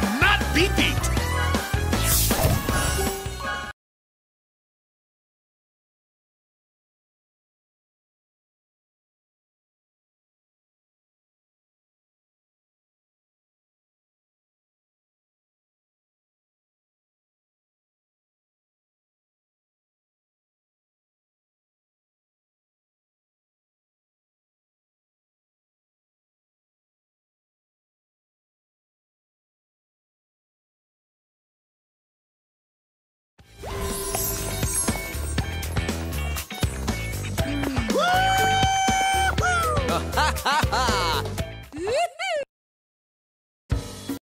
cannot be beat.